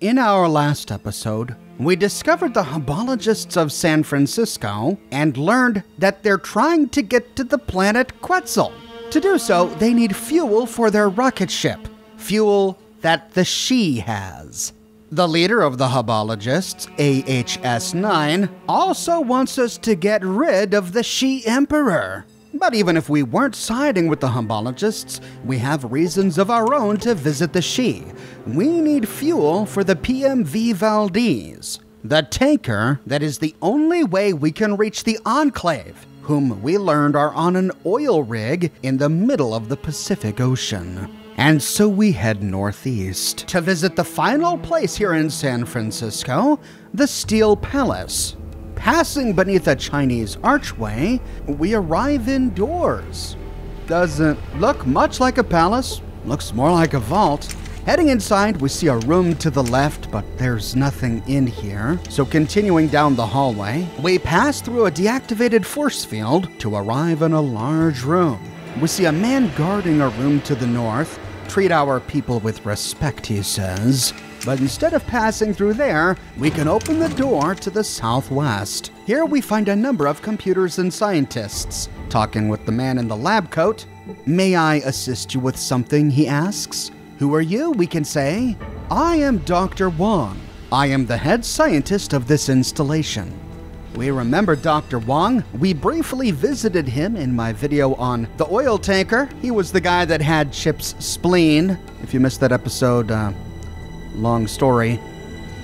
In our last episode, we discovered the Hubologists of San Francisco and learned that they're trying to get to the planet Quetzal. To do so, they need fuel for their rocket ship, fuel that the Shi has. The leader of the Hubologists, AHS 9, also wants us to get rid of the Shi Emperor. But even if we weren't siding with the Hubologists, we have reasons of our own to visit the Shi. We need fuel for the PMV Valdez, the tanker that is the only way we can reach the Enclave, whom we learned are on an oil rig in the middle of the Pacific Ocean. And so we head northeast to visit the final place here in San Francisco, the Steel Palace. Passing beneath a Chinese archway, we arrive indoors. Doesn't look much like a palace, looks more like a vault. Heading inside, we see a room to the left, but there's nothing in here. So, continuing down the hallway, we pass through a deactivated force field to arrive in a large room. We see a man guarding a room to the north. Treat our people with respect, he says. But instead of passing through there, we can open the door to the southwest. Here we find a number of computers and scientists. Talking with the man in the lab coat. May I assist you with something? He asks. Who are you? We can say. I am Dr. Wong. I am the head scientist of this installation. We remember Dr. Wong. We briefly visited him in my video on the oil tanker. He was the guy that had Chip's spleen. If you missed that episode, uh, long story.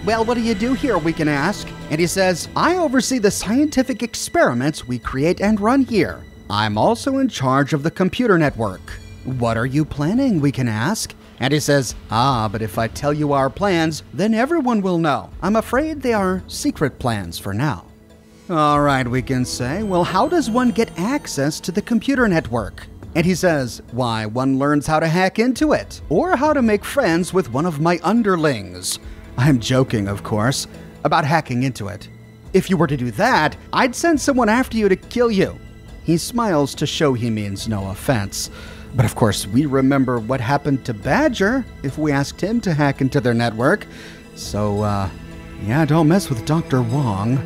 Well, what do you do here? We can ask. And he says, I oversee the scientific experiments we create and run here. I'm also in charge of the computer network. What are you planning? We can ask. And he says, Ah, but if I tell you our plans, then everyone will know. I'm afraid they are secret plans for now. All right, we can say, well, how does one get access to the computer network? And he says, Why, one learns how to hack into it, or how to make friends with one of my underlings. I'm joking, of course, about hacking into it. If you were to do that, I'd send someone after you to kill you. He smiles to show he means no offense. But of course, we remember what happened to Badger if we asked him to hack into their network. So, uh, yeah, don't mess with Dr. Wong.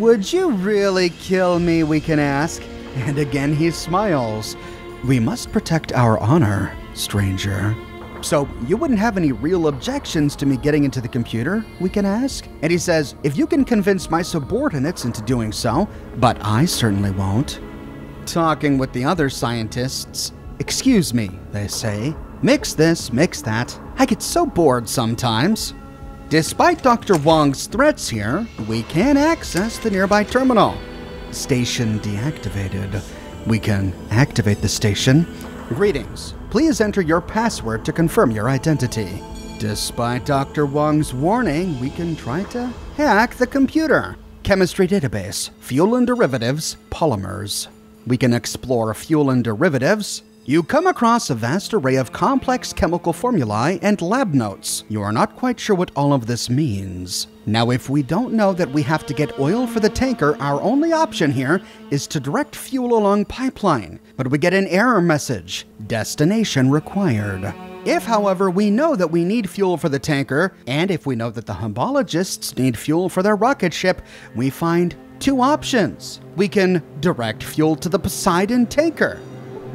Would you really kill me? We can ask. And again, he smiles. We must protect our honor, stranger. So, you wouldn't have any real objections to me getting into the computer? We can ask. And he says, If you can convince my subordinates into doing so, but I certainly won't. Talking with the other scientists, Excuse me, they say. Mix this, mix that. I get so bored sometimes. Despite Dr. Wong's threats here, we can access the nearby terminal. Station deactivated. We can activate the station. Greetings. Please enter your password to confirm your identity. Despite Dr. Wong's warning, we can try to hack the computer. Chemistry database, fuel and derivatives, polymers. We can explore fuel and derivatives, you come across a vast array of complex chemical formulae and lab notes. You are not quite sure what all of this means. Now, if we don't know that we have to get oil for the tanker, our only option here is to direct fuel along pipeline. But we get an error message destination required. If, however, we know that we need fuel for the tanker, and if we know that the Hubologists need fuel for their rocket ship, we find two options. We can direct fuel to the Poseidon tanker,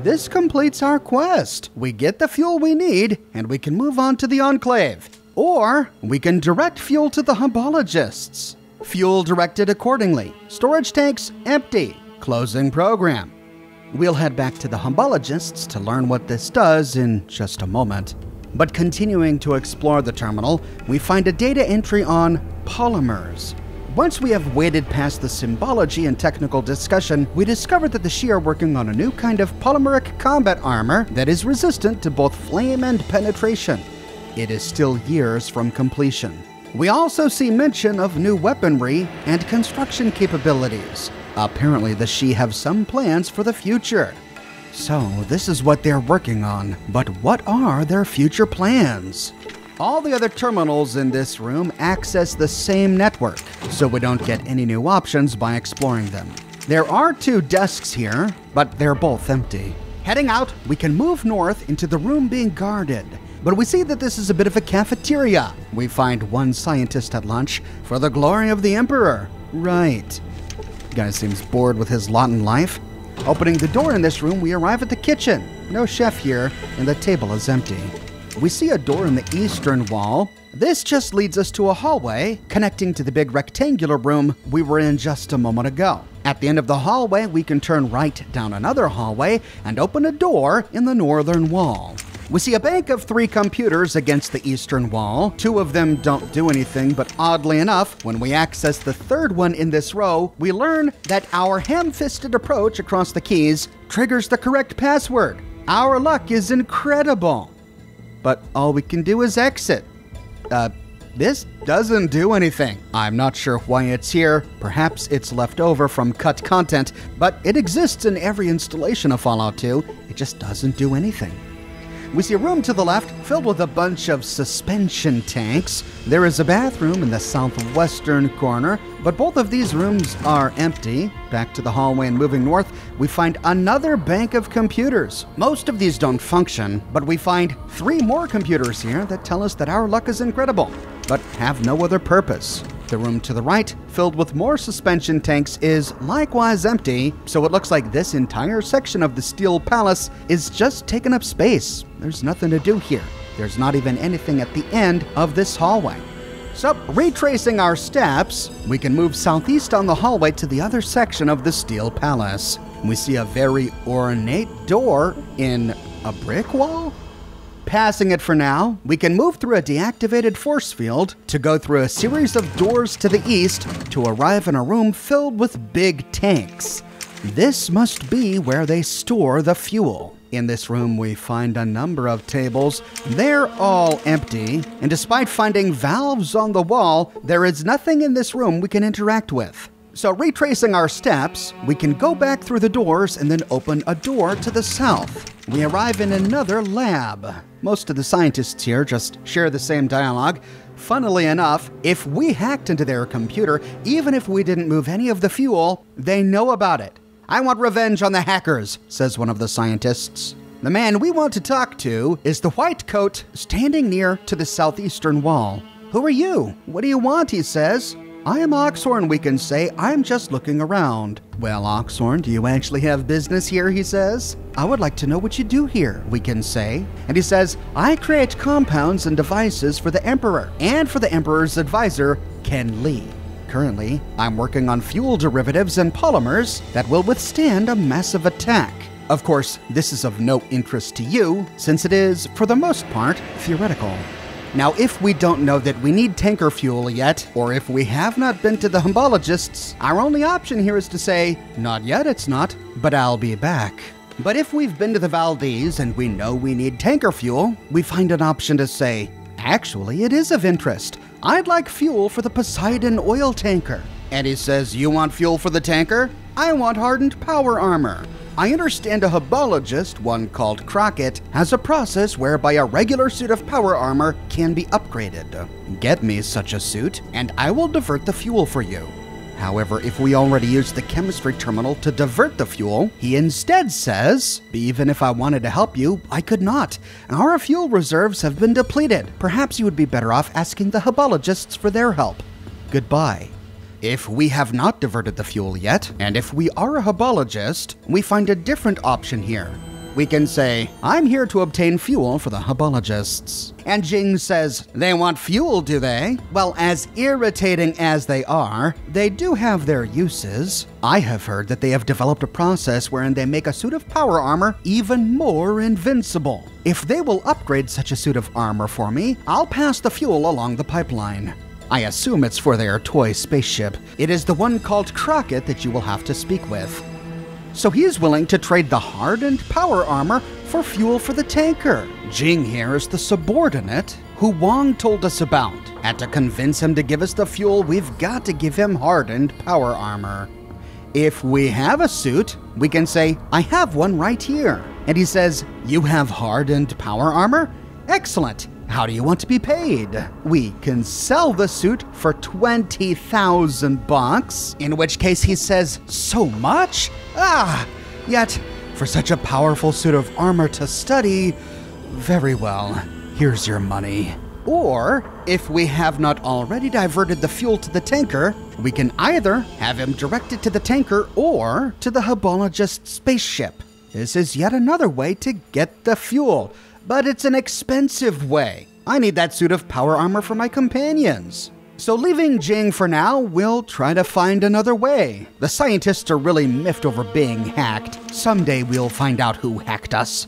this completes our quest. We get the fuel we need, and we can move on to the Enclave. Or we can direct fuel to the Hubologists. Fuel directed accordingly. Storage tanks empty. Closing program. We'll head back to the Hubologists to learn what this does in just a moment. But continuing to explore the terminal, we find a data entry on polymers. Once we have waded past the symbology and technical discussion, we discover that the Shi are working on a new kind of polymeric combat armor that is resistant to both flame and penetration. It is still years from completion. We also see mention of new weaponry and construction capabilities. Apparently, the Shi have some plans for the future. So, this is what they're working on, but what are their future plans? All the other terminals in this room access the same network, so we don't get any new options by exploring them. There are two desks here, but they're both empty. Heading out, we can move north into the room being guarded. But we see that this is a bit of a cafeteria. We find one scientist at lunch for the glory of the Emperor. Right. Guy seems bored with his lot in life. Opening the door in this room, we arrive at the kitchen. No chef here, and the table is empty. We see a door in the eastern wall. This just leads us to a hallway connecting to the big rectangular room we were in just a moment ago. At the end of the hallway, we can turn right down another hallway and open a door in the northern wall. We see a bank of three computers against the eastern wall. Two of them don't do anything, but oddly enough, when we access the third one in this row, we learn that our ham fisted approach across the keys triggers the correct password. Our luck is incredible. But all we can do is exit. Uh, this doesn't do anything. I'm not sure why it's here. Perhaps it's left over from cut content, but it exists in every installation of Fallout 2. It just doesn't do anything. We see a room to the left filled with a bunch of suspension tanks. There is a bathroom in the southwestern corner, but both of these rooms are empty. Back to the hallway and moving north, we find another bank of computers. Most of these don't function, but we find three more computers here that tell us that our luck is incredible, but have no other purpose. The room to the right, filled with more suspension tanks, is likewise empty, so it looks like this entire section of the Steel Palace is just taking up space. There's nothing to do here. There's not even anything at the end of this hallway. So, retracing our steps, we can move southeast on the hallway to the other section of the Steel Palace. We see a very ornate door in a brick wall? Passing it for now, we can move through a deactivated force field to go through a series of doors to the east to arrive in a room filled with big tanks. This must be where they store the fuel. In this room, we find a number of tables. They're all empty, and despite finding valves on the wall, there is nothing in this room we can interact with. So, retracing our steps, we can go back through the doors and then open a door to the south. We arrive in another lab. Most of the scientists here just share the same dialogue. Funnily enough, if we hacked into their computer, even if we didn't move any of the fuel, they know about it. I want revenge on the hackers, says one of the scientists. The man we want to talk to is the white coat standing near to the southeastern wall. Who are you? What do you want? He says. I am Oxhorn, we can say. I'm just looking around. Well, Oxhorn, do you actually have business here? He says. I would like to know what you do here, we can say. And he says, I create compounds and devices for the Emperor and for the Emperor's advisor, Ken Lee. Currently, I'm working on fuel derivatives and polymers that will withstand a massive attack. Of course, this is of no interest to you, since it is, for the most part, theoretical. Now, if we don't know that we need tanker fuel yet, or if we have not been to the Hubologists, our only option here is to say, not yet, it's not, but I'll be back. But if we've been to the Valdez and we know we need tanker fuel, we find an option to say, actually, it is of interest. I'd like fuel for the Poseidon oil tanker. And he says, You want fuel for the tanker? I want hardened power armor. I understand a Hubologist, one called Crockett, has a process whereby a regular suit of power armor can be upgraded. Get me such a suit, and I will divert the fuel for you. However, if we already used the chemistry terminal to divert the fuel, he instead says, Even if I wanted to help you, I could not. Our fuel reserves have been depleted. Perhaps you would be better off asking the Hubologists for their help. Goodbye. If we have not diverted the fuel yet, and if we are a Hubologist, we find a different option here. We can say, I'm here to obtain fuel for the Hubologists. And Jing says, They want fuel, do they? Well, as irritating as they are, they do have their uses. I have heard that they have developed a process wherein they make a suit of power armor even more invincible. If they will upgrade such a suit of armor for me, I'll pass the fuel along the pipeline. I assume it's for their toy spaceship. It is the one called Crockett that you will have to speak with. So he is willing to trade the hardened power armor for fuel for the tanker. Jing here is the subordinate who Wong told us about. And to convince him to give us the fuel, we've got to give him hardened power armor. If we have a suit, we can say, I have one right here. And he says, You have hardened power armor? Excellent. How do you want to be paid? We can sell the suit for 20,000 bucks, in which case he says, So much? Ah! Yet, for such a powerful suit of armor to study, very well. Here's your money. Or, if we have not already diverted the fuel to the tanker, we can either have him direct it to the tanker or to the Hubologist spaceship. This is yet another way to get the fuel, but it's an expensive way. I need that suit of power armor for my companions. So, leaving Jing for now, we'll try to find another way. The scientists are really miffed over being hacked. Someday we'll find out who hacked us.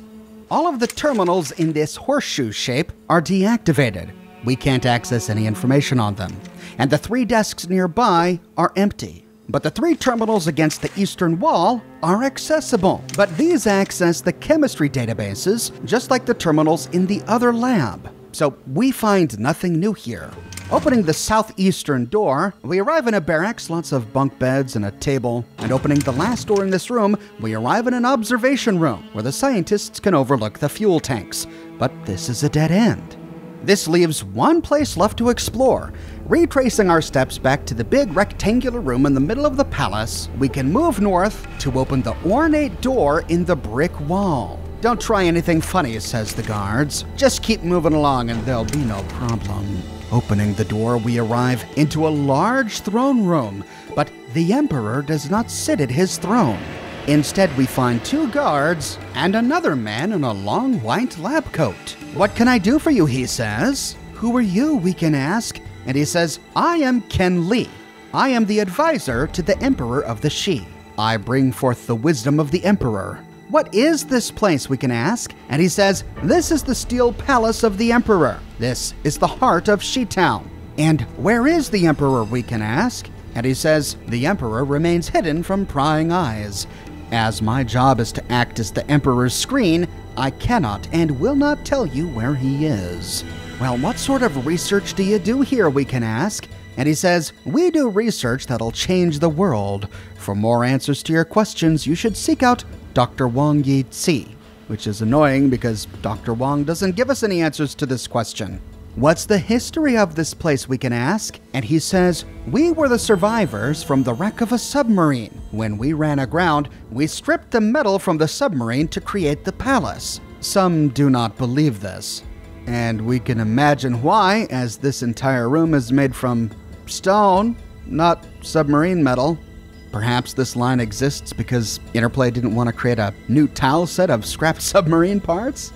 All of the terminals in this horseshoe shape are deactivated. We can't access any information on them. And the three desks nearby are empty. But the three terminals against the eastern wall are accessible. But these access the chemistry databases, just like the terminals in the other lab. So we find nothing new here. Opening the southeastern door, we arrive in a barracks, lots of bunk beds and a table. And opening the last door in this room, we arrive in an observation room where the scientists can overlook the fuel tanks. But this is a dead end. This leaves one place left to explore. Retracing our steps back to the big rectangular room in the middle of the palace, we can move north to open the ornate door in the brick wall. Don't try anything funny, says the guards. Just keep moving along and there'll be no problem. Opening the door, we arrive into a large throne room, but the Emperor does not sit at his throne. Instead, we find two guards and another man in a long white lab coat. What can I do for you? He says. Who are you? We can ask. And he says, I am Ken Lee. I am the advisor to the Emperor of the Shi. I bring forth the wisdom of the Emperor. What is this place, we can ask? And he says, This is the steel palace of the Emperor. This is the heart of Shi Town. And where is the Emperor, we can ask? And he says, The Emperor remains hidden from prying eyes. As my job is to act as the Emperor's screen, I cannot and will not tell you where he is. Well, what sort of research do you do here, we can ask? And he says, We do research that'll change the world. For more answers to your questions, you should seek out Dr. Wang Yi Tsi, which is annoying because Dr. Wang doesn't give us any answers to this question. What's the history of this place, we can ask? And he says, We were the survivors from the wreck of a submarine. When we ran aground, we stripped the metal from the submarine to create the palace. Some do not believe this. And we can imagine why, as this entire room is made from stone, not submarine metal. Perhaps this line exists because Interplay didn't want to create a new tile set of scrapped submarine parts?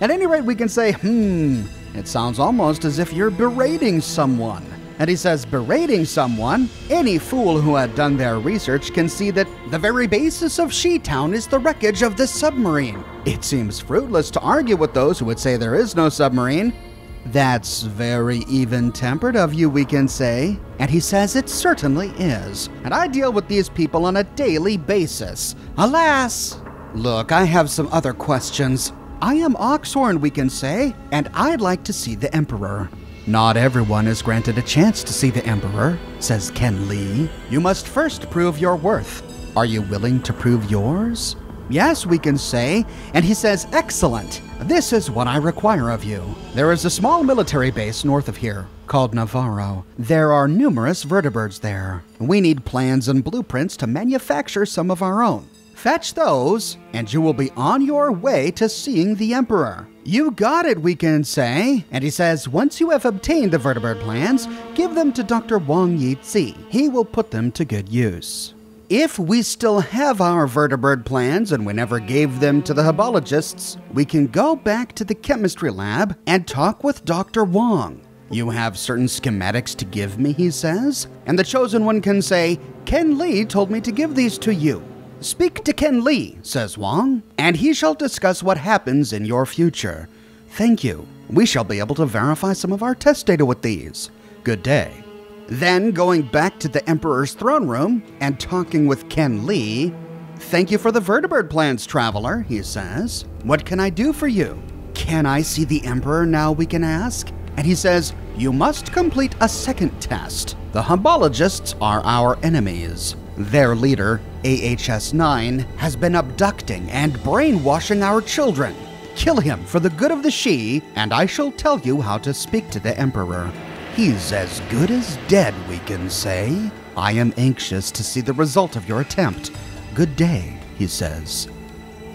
At any rate, we can say, hmm, it sounds almost as if you're berating someone. And he says, berating someone, any fool who had done their research can see that the very basis of Shi Town is the wreckage of this submarine. It seems fruitless to argue with those who would say there is no submarine, that's very even tempered of you, we can say. And he says it certainly is. And I deal with these people on a daily basis. Alas! Look, I have some other questions. I am Oxhorn, we can say, and I'd like to see the Emperor. Not everyone is granted a chance to see the Emperor, says Ken Lee. You must first prove your worth. Are you willing to prove yours? Yes, we can say. And he says, Excellent. This is what I require of you. There is a small military base north of here called Navarro. There are numerous vertibirds there. We need plans and blueprints to manufacture some of our own. Fetch those, and you will be on your way to seeing the Emperor. You got it, we can say. And he says, once you have obtained the vertibird plans, give them to Dr. Wang Yi Tsi. He will put them to good use. If we still have our vertibird plans and we never gave them to the Hubologists, we can go back to the chemistry lab and talk with Dr. Wong. You have certain schematics to give me, he says, and the chosen one can say, Ken Lee told me to give these to you. Speak to Ken Lee, says Wang, and he shall discuss what happens in your future. Thank you. We shall be able to verify some of our test data with these. Good day. Then going back to the Emperor's throne room and talking with Ken Lee. Thank you for the vertibird plans, traveler, he says. What can I do for you? Can I see the Emperor now, we can ask? And he says, You must complete a second test. The Hubologists are our enemies. Their leader, AHS 9, has been abducting and brainwashing our children. Kill him for the good of the Shi, and I shall tell you how to speak to the Emperor. He's as good as dead, we can say. I am anxious to see the result of your attempt. Good day, he says.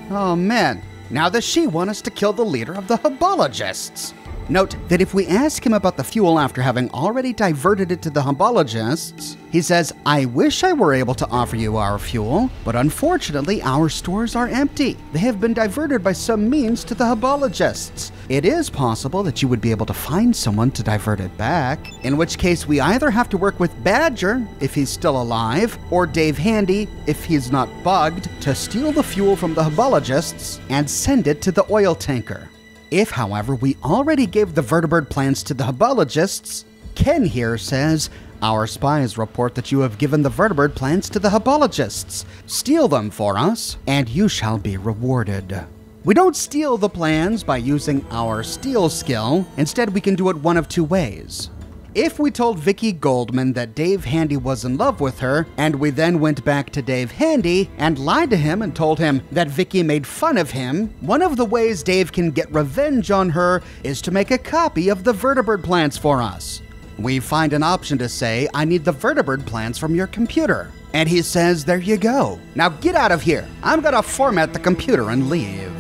Oh man, now the Shi want us to kill the leader of the Hubologists. Note that if we ask him about the fuel after having already diverted it to the Hubologists, he says, I wish I were able to offer you our fuel, but unfortunately our stores are empty. They have been diverted by some means to the Hubologists. It is possible that you would be able to find someone to divert it back, in which case we either have to work with Badger, if he's still alive, or Dave Handy, if he's not bugged, to steal the fuel from the Hubologists and send it to the oil tanker. If, however, we already gave the vertibird plans to the Hubologists, Ken here says, Our spies report that you have given the vertibird plans to the Hubologists. Steal them for us, and you shall be rewarded. We don't steal the plans by using our steal skill, instead, we can do it one of two ways. If we told Vicky Goldman that Dave Handy was in love with her, and we then went back to Dave Handy and lied to him and told him that Vicky made fun of him, one of the ways Dave can get revenge on her is to make a copy of the vertibird plans for us. We find an option to say, I need the vertibird plans from your computer. And he says, There you go. Now get out of here. I'm gonna format the computer and leave.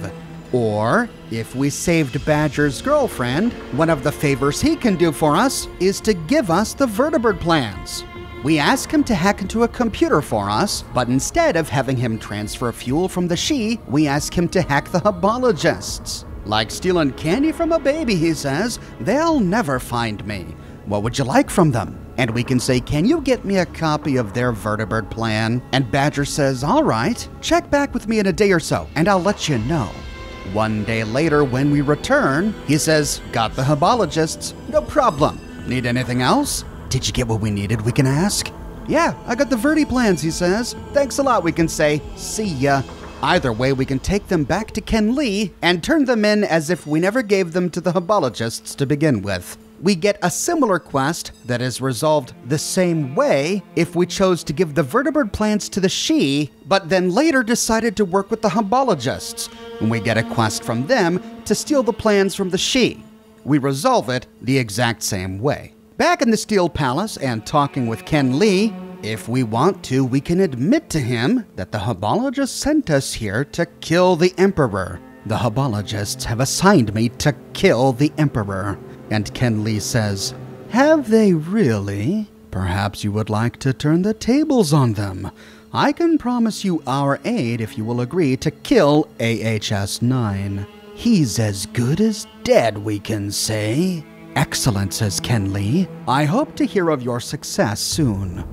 Or, if we saved Badger's girlfriend, one of the favors he can do for us is to give us the vertibird plans. We ask him to hack into a computer for us, but instead of having him transfer fuel from the Shi, we ask him to hack the hubologists. Like stealing candy from a baby, he says, they'll never find me. What would you like from them? And we can say, Can you get me a copy of their vertibird plan? And Badger says, All right, check back with me in a day or so, and I'll let you know. One day later, when we return, he says, Got the hubologists. No problem. Need anything else? Did you get what we needed? We can ask. Yeah, I got the Verdi plans, he says. Thanks a lot, we can say. See ya. Either way, we can take them back to Ken Lee and turn them in as if we never gave them to the hubologists to begin with. We get a similar quest that is resolved the same way if we chose to give the vertibird plans to the Shi, but then later decided to work with the hubologists, and we get a quest from them to steal the plans from the Shi. We resolve it the exact same way. Back in the Steel Palace and talking with Ken Lee, if we want to, we can admit to him that the Hubologists sent us here to kill the Emperor. The Hubologists have assigned me to kill the Emperor. And Ken Lee says, Have they really? Perhaps you would like to turn the tables on them. I can promise you our aid if you will agree to kill AHS 9. He's as good as dead, we can say. Excellent, says Ken Lee. I hope to hear of your success soon.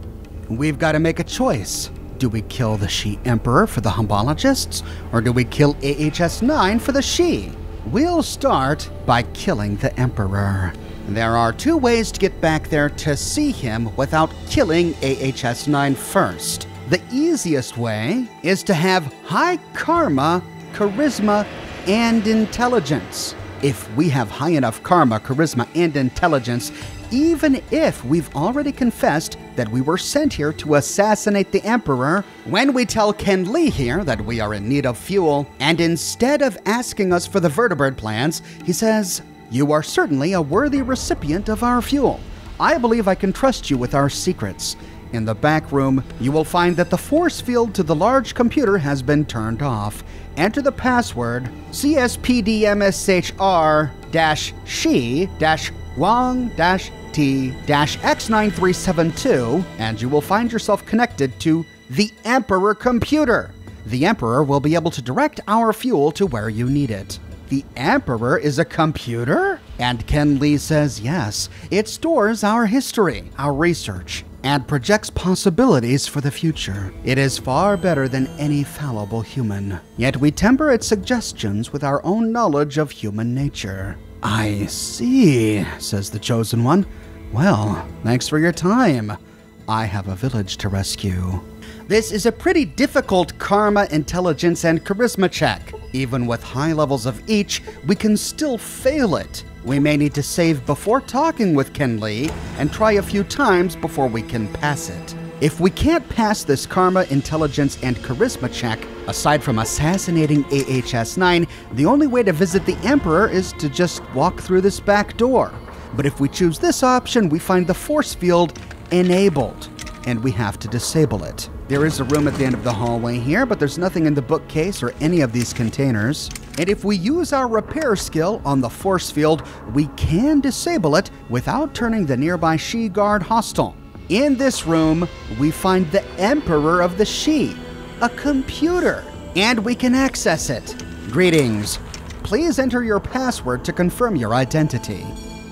We've got to make a choice. Do we kill the Shi Emperor for the Hubologists, or do we kill AHS 9 for the Shi? We'll start by killing the Emperor. There are two ways to get back there to see him without killing AHS 9 first. The easiest way is to have high karma, charisma, and intelligence. If we have high enough karma, charisma, and intelligence, even if we've already confessed that we were sent here to assassinate the Emperor, when we tell Ken Lee here that we are in need of fuel, and instead of asking us for the vertibird plans, he says, You are certainly a worthy recipient of our fuel. I believe I can trust you with our secrets. In the back room, you will find that the force field to the large computer has been turned off. Enter the password CSPDMSHR she Wang T X9372, and you will find yourself connected to the Emperor computer. The Emperor will be able to direct our fuel to where you need it. The Emperor is a computer? And Ken Lee says yes. It stores our history, our research, and projects possibilities for the future. It is far better than any fallible human. Yet we temper its suggestions with our own knowledge of human nature. I see, says the Chosen One. Well, thanks for your time. I have a village to rescue. This is a pretty difficult karma, intelligence, and charisma check. Even with high levels of each, we can still fail it. We may need to save before talking with Ken Lee and try a few times before we can pass it. If we can't pass this karma, intelligence, and charisma check, aside from assassinating AHS 9, the only way to visit the Emperor is to just walk through this back door. But if we choose this option, we find the force field enabled, and we have to disable it. There is a room at the end of the hallway here, but there's nothing in the bookcase or any of these containers. And if we use our repair skill on the force field, we can disable it without turning the nearby Shi Guard hostile. In this room, we find the Emperor of the Shi, a computer, and we can access it. Greetings. Please enter your password to confirm your identity.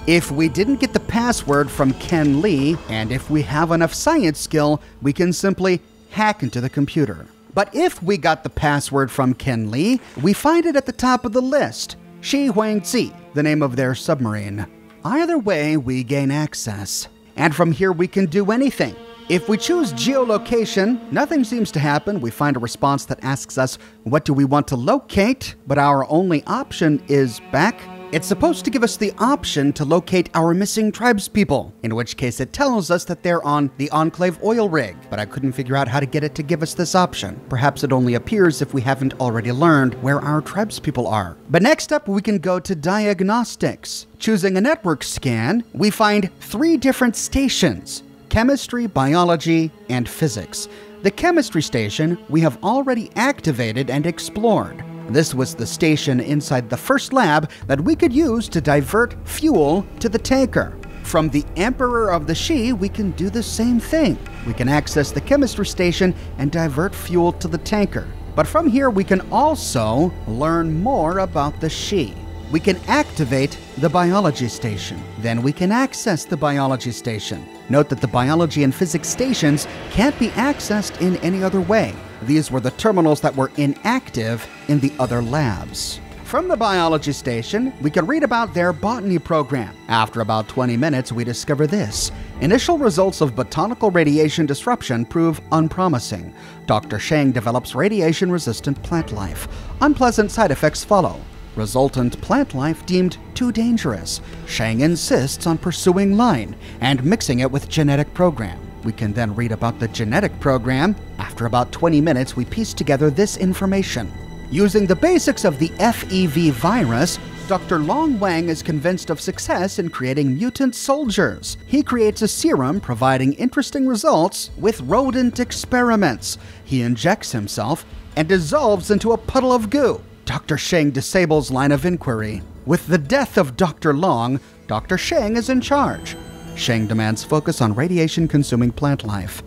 If we didn't get the password from Ken Lee, and if we have enough science skill, we can simply hack into the computer. But if we got the password from Ken Lee, we find it at the top of the list Shi Huangzi, the name of their submarine. Either way, we gain access. And from here, we can do anything. If we choose geolocation, nothing seems to happen. We find a response that asks us, What do we want to locate? But our only option is back it's supposed to give us the option to locate our missing tribespeople, in which case it tells us that they're on the Enclave oil rig, but I couldn't figure out how to get it to give us this option. Perhaps it only appears if we haven't already learned where our tribespeople are. But next up, we can go to diagnostics. Choosing a network scan, we find three different stations chemistry, biology, and physics. The chemistry station we have already activated and explored. This was the station inside the first lab that we could use to divert fuel to the tanker. From the Emperor of the Shi, we can do the same thing. We can access the chemistry station and divert fuel to the tanker. But from here, we can also learn more about the Shi. We can activate the biology station. Then we can access the biology station. Note that the biology and physics stations can't be accessed in any other way. These were the terminals that were inactive in the other labs. From the biology station, we could read about their botany program. After about 20 minutes, we discover this. Initial results of botanical radiation disruption prove unpromising. Dr. Shang develops radiation resistant plant life. Unpleasant side effects follow. Resultant plant life deemed too dangerous. Shang insists on pursuing line and mixing it with genetic program. We can then read about the genetic program. After about 20 minutes, we piece together this information. Using the basics of the FEV virus, Dr. Long Wang is convinced of success in creating mutant soldiers. He creates a serum providing interesting results with rodent experiments. He injects himself and dissolves into a puddle of goo. Dr. Sheng disables line of inquiry. With the death of Dr. Long, Dr. Sheng is in charge. Sheng demands focus on radiation consuming plant life.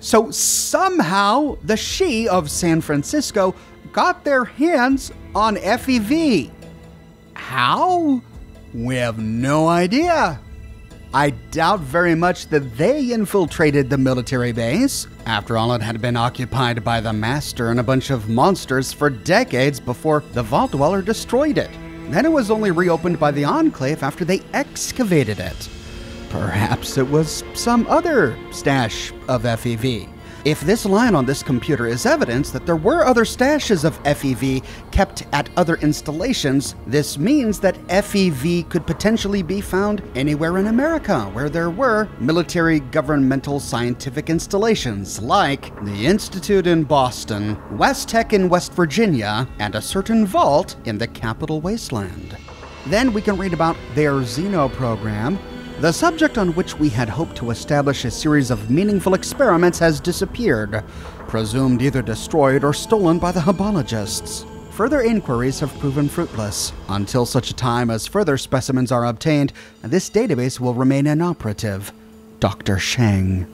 So somehow the Shi of San Francisco got their hands on FEV. How? We have no idea. I doubt very much that they infiltrated the military base. After all, it had been occupied by the Master and a bunch of monsters for decades before the Vault Dweller destroyed it. Then it was only reopened by the Enclave after they excavated it. Perhaps it was some other stash of FEV. If this line on this computer is evidence that there were other stashes of FEV kept at other installations, this means that FEV could potentially be found anywhere in America where there were military governmental scientific installations like the Institute in Boston, West Tek in West Virginia, and a certain vault in the Capital Wasteland. Then we can read about their Xeno program, the subject on which we had hoped to establish a series of meaningful experiments has disappeared, presumed either destroyed or stolen by the Hubologists. Further inquiries have proven fruitless. Until such a time as further specimens are obtained, this database will remain inoperative. Dr. Shang.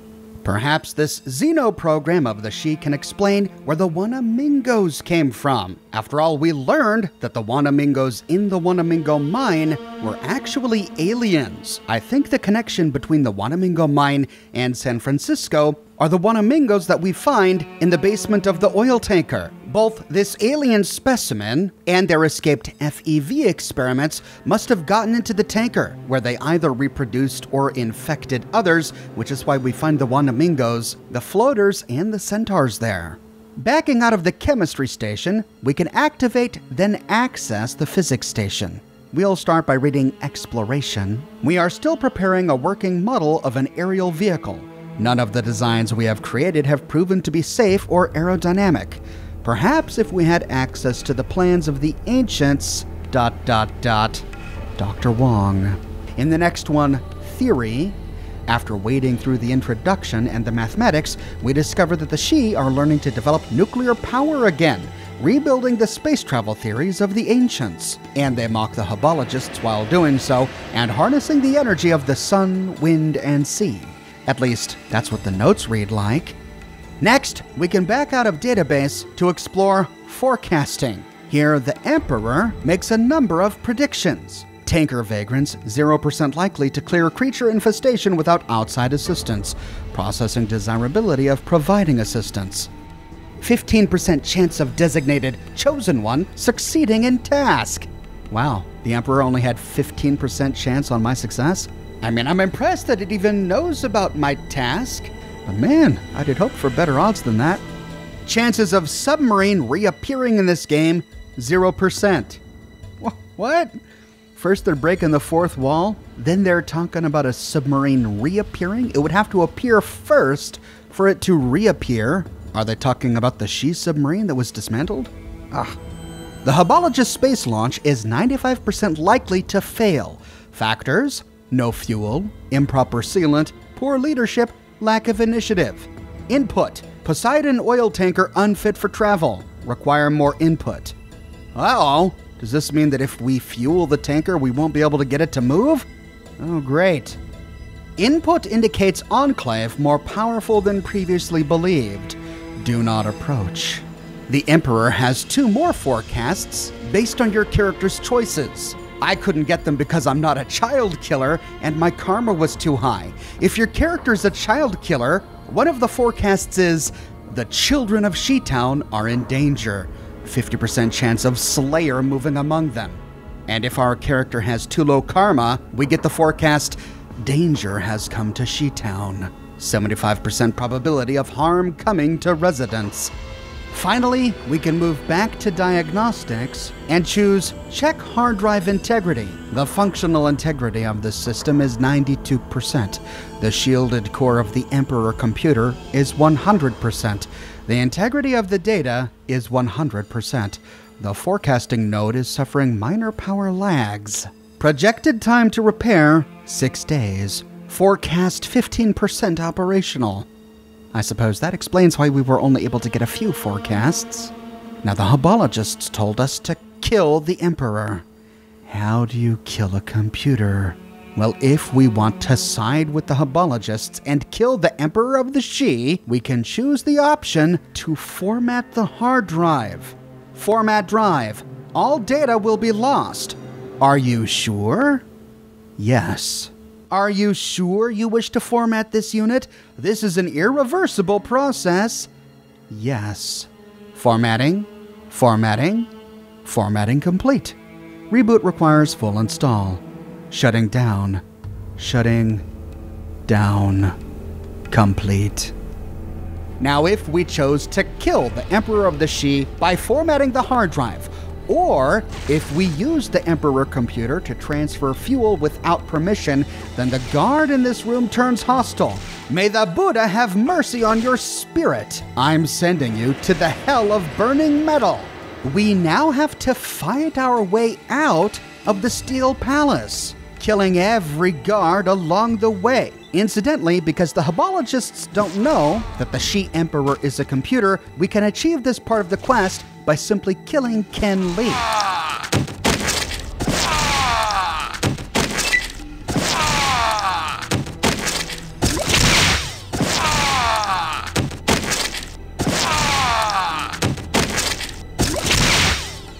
Perhaps this Xeno program of the Shi can explain where the Wanamingos came from. After all, we learned that the Wanamingos in the Wanamingo mine were actually aliens. I think the connection between the Wanamingo mine and San Francisco are the Wanamingos that we find in the basement of the oil tanker. Both this alien specimen and their escaped FEV experiments must have gotten into the tanker, where they either reproduced or infected others, which is why we find the Wanamingos, the floaters, and the centaurs there. Backing out of the chemistry station, we can activate, then access the physics station. We'll start by reading Exploration. We are still preparing a working model of an aerial vehicle. None of the designs we have created have proven to be safe or aerodynamic. Perhaps if we had access to the plans of the ancients. Dot dot dot. Dr. Wong. In the next one, Theory. After wading through the introduction and the mathematics, we discover that the Shi are learning to develop nuclear power again. rebuilding the space travel theories of the ancients. And they mock the Hubologists while doing so, and harnessing the energy of the sun, wind, and sea. At least, that's what the notes read like. Next, we can back out of database to explore forecasting. Here, the Emperor makes a number of predictions. Tanker vagrants, 0% likely to clear creature infestation without outside assistance, processing desirability of providing assistance. 15% chance of designated chosen one succeeding in task. Wow, the Emperor only had 15% chance on my success? I mean, I'm impressed that it even knows about my task. But man, I did hope for better odds than that. Chances of submarine reappearing in this game, 0%. What? First, they're breaking the fourth wall, then they're talking about a submarine reappearing. It would have to appear first for it to reappear. Are they talking about the Shi submarine that was dismantled? Ah. The Hubologist space launch is 95% likely to fail. Factors no fuel, improper sealant, poor leadership, lack of initiative. Input Poseidon oil tanker unfit for travel. Require more input. oh. Does this mean that if we fuel the tanker, we won't be able to get it to move? Oh, great. Input indicates Enclave more powerful than previously believed. Do not approach. The Emperor has two more forecasts based on your character's choices. I couldn't get them because I'm not a child killer and my karma was too high. If your character's a child killer, one of the forecasts is the children of Shi Town are in danger. 50% chance of Slayer moving among them. And if our character has too low karma, we get the forecast danger has come to Shi Town. 75% probability of harm coming to residents. Finally, we can move back to diagnostics and choose check hard drive integrity. The functional integrity of this system is 92%. The shielded core of the Emperor computer is 100%. The integrity of the data is 100%. The forecasting node is suffering minor power lags. Projected time to repair 6 days. Forecast 15% operational. I suppose that explains why we were only able to get a few forecasts. Now, the Hubologists told us to kill the Emperor. How do you kill a computer? Well, if we want to side with the Hubologists and kill the Emperor of the Shi, we can choose the option to format the hard drive. Format drive. All data will be lost. Are you sure? Yes. Are you sure you wish to format this unit? This is an irreversible process. Yes. Formatting, formatting, formatting complete. Reboot requires full install shutting down, shutting down, complete. Now, if we chose to kill the Emperor of the Shi by formatting the hard drive, or if we use the Emperor computer to transfer fuel without permission, then the guard in this room turns hostile. May the Buddha have mercy on your spirit. I'm sending you to the hell of burning metal. We now have to fight our way out of the Steel Palace killing every guard along the way. Incidentally, because the Hubologists don't know that the Shi Emperor is a computer, we can achieve this part of the quest by simply killing Ken Lee.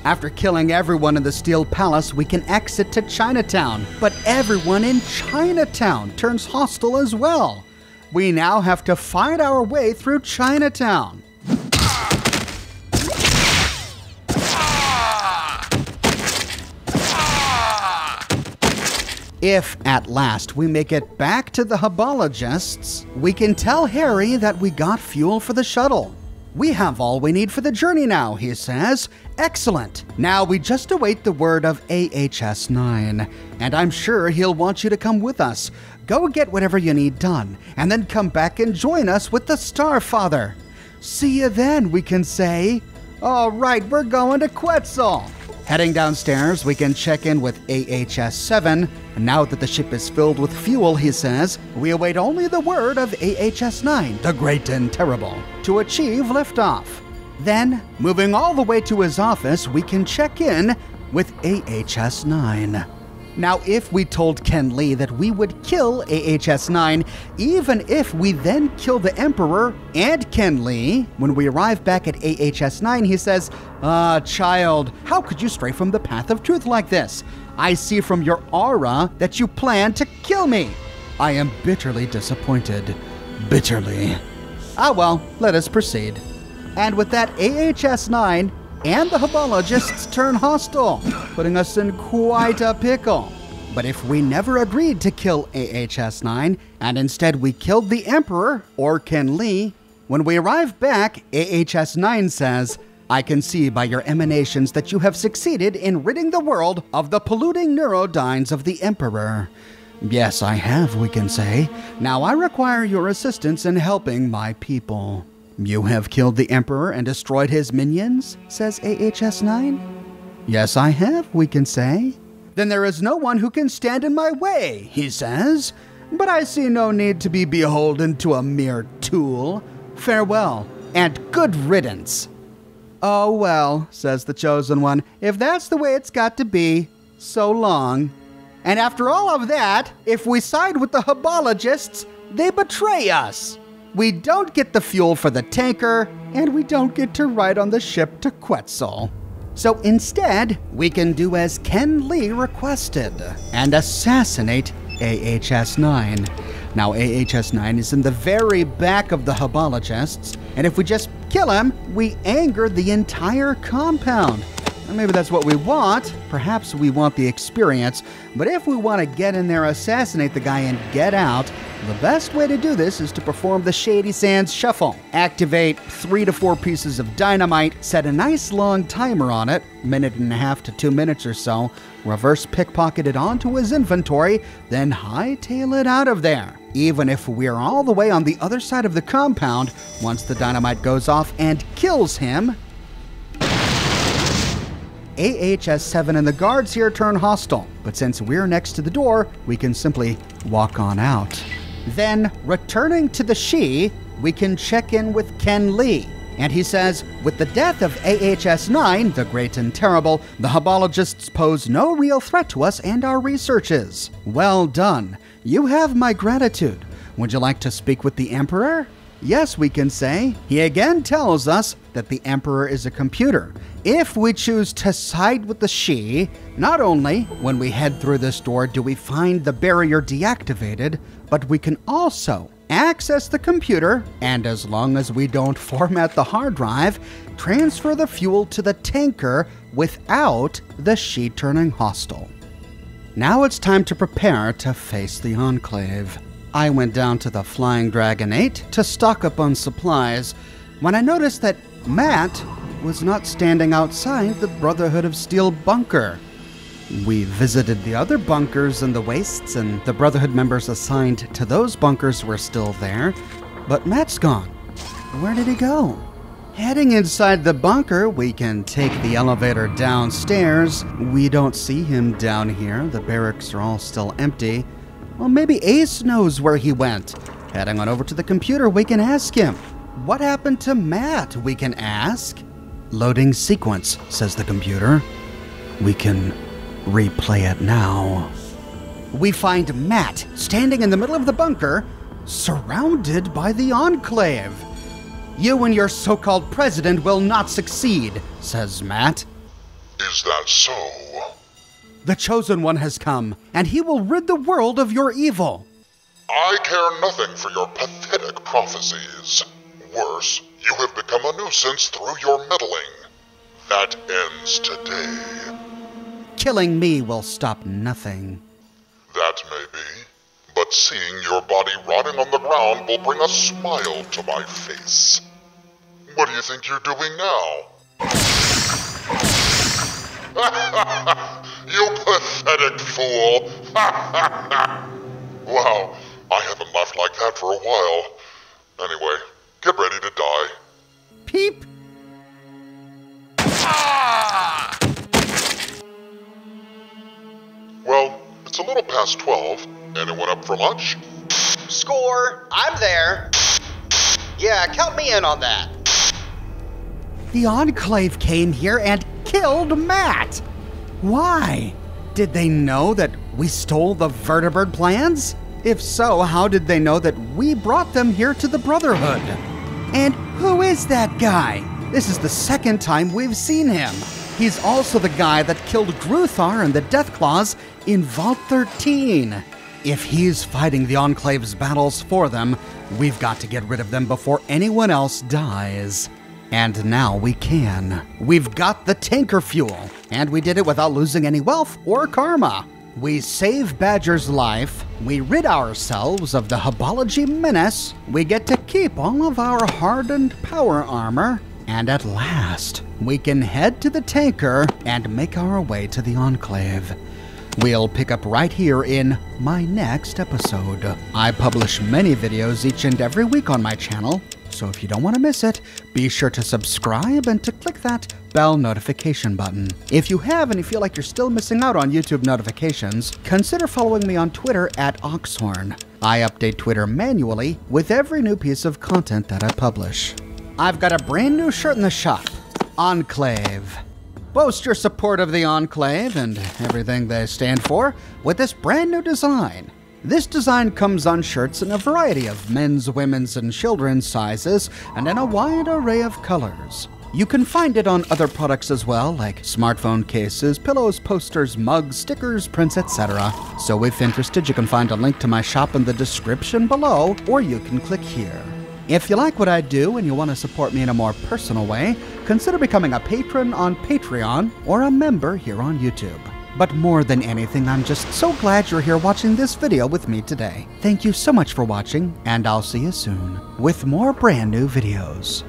After killing everyone in the Steel Palace, we can exit to Chinatown. But everyone in Chinatown turns hostile as well. We now have to find our way through Chinatown. If, at last, we make it back to the Hubologists, we can tell Harry that we got fuel for the shuttle. We have all we need for the journey now, he says. Excellent. Now we just await the word of AHS 9, and I'm sure he'll want you to come with us. Go get whatever you need done, and then come back and join us with the Starfather. See you then, we can say. All right, we're going to Quetzal. Heading downstairs, we can check in with AHS 7. Now that the ship is filled with fuel, he says, we await only the word of AHS 9, the Great and Terrible, to achieve liftoff. Then, moving all the way to his office, we can check in with AHS 9. Now, if we told Ken Lee that we would kill AHS 9, even if we then kill the Emperor and Ken Lee, when we arrive back at AHS 9, he says, Ah, child, how could you stray from the path of truth like this? I see from your aura that you plan to kill me. I am bitterly disappointed. Bitterly. Ah, well, let us proceed. And with that, AHS 9 and the Hubologists turn hostile, putting us in quite a pickle. But if we never agreed to kill AHS 9, and instead we killed the Emperor, or Ken Lee, when we arrive back, AHS 9 says, I can see by your emanations that you have succeeded in ridding the world of the polluting neurodynes of the Emperor. Yes, I have, we can say. Now I require your assistance in helping my people. You have killed the Emperor and destroyed his minions, says AHS 9. Yes, I have, we can say. Then there is no one who can stand in my way, he says. But I see no need to be beholden to a mere tool. Farewell, and good riddance. Oh, well, says the Chosen One, if that's the way it's got to be, so long. And after all of that, if we side with the Hubologists, they betray us. We don't get the fuel for the tanker, and we don't get to ride on the ship to Quetzal. So instead, we can do as Ken Lee requested and assassinate AHS 9. Now, AHS 9 is in the very back of the Hubologists, and if we just kill him, we anger the entire compound. Maybe that's what we want. Perhaps we want the experience. But if we want to get in there, assassinate the guy, and get out, the best way to do this is to perform the Shady Sands Shuffle. Activate three to four pieces of dynamite, set a nice long timer on it, minute and a half to two minutes or so, reverse pickpocket it onto his inventory, then hightail it out of there. Even if we're all the way on the other side of the compound, once the dynamite goes off and kills him, AHS 7 and the guards here turn hostile, but since we're next to the door, we can simply walk on out. Then, returning to the Shi, we can check in with Ken Lee. And he says, with the death of AHS 9, the great and terrible, the Hubologists pose no real threat to us and our researches. Well done. You have my gratitude. Would you like to speak with the Emperor? Yes, we can say. He again tells us that the Emperor is a computer. If we choose to side with the Shi, not only when we head through this door do we find the barrier deactivated, but we can also access the computer, and as long as we don't format the hard drive, transfer the fuel to the tanker without the Shi turning hostile. Now it's time to prepare to face the Enclave. I went down to the Flying Dragon 8 to stock up on supplies when I noticed that Matt was not standing outside the Brotherhood of Steel bunker. We visited the other bunkers in the wastes, and the Brotherhood members assigned to those bunkers were still there, but Matt's gone. Where did he go? Heading inside the bunker, we can take the elevator downstairs. We don't see him down here. The barracks are all still empty. Well, maybe Ace knows where he went. Heading on over to the computer, we can ask him. What happened to Matt? We can ask. Loading sequence, says the computer. We can replay it now. We find Matt standing in the middle of the bunker, surrounded by the Enclave. You and your so called president will not succeed, says Matt. Is that so? The Chosen One has come, and he will rid the world of your evil. I care nothing for your pathetic prophecies. Worse, you have become a nuisance through your meddling. That ends today. Killing me will stop nothing. That may be, but seeing your body rotting on the ground will bring a smile to my face. What do you think you're doing now? you pathetic fool! wow, I haven't laughed like that for a while. Anyway, get ready to die. Peep! Ah! Well, it's a little past 12. Anyone up for lunch? Score! I'm there! Yeah, count me in on that. The Enclave came here and killed Matt. Why? Did they know that we stole the vertibird plans? If so, how did they know that we brought them here to the Brotherhood? And who is that guy? This is the second time we've seen him. He's also the guy that killed Gruthar and the Deathclaws in Vault 13. If he's fighting the Enclave's battles for them, we've got to get rid of them before anyone else dies. And now we can. We've got the tanker fuel, and we did it without losing any wealth or karma. We save Badger's life, we rid ourselves of the Hubology menace, we get to keep all of our hardened power armor, and at last, we can head to the tanker and make our way to the Enclave. We'll pick up right here in my next episode. I publish many videos each and every week on my channel, so if you don't want to miss it, be sure to subscribe and to click that bell notification button. If you have and you feel like you're still missing out on YouTube notifications, consider following me on Twitter at Oxhorn. I update Twitter manually with every new piece of content that I publish. I've got a brand new shirt in the shop Enclave. Boast your support of the Enclave and everything they stand for with this brand new design. This design comes on shirts in a variety of men's, women's, and children's sizes and in a wide array of colors. You can find it on other products as well, like smartphone cases, pillows, posters, mugs, stickers, prints, etc. So if interested, you can find a link to my shop in the description below, or you can click here. If you like what I do and you want to support me in a more personal way, consider becoming a patron on Patreon or a member here on YouTube. But more than anything, I'm just so glad you're here watching this video with me today. Thank you so much for watching, and I'll see you soon with more brand new videos.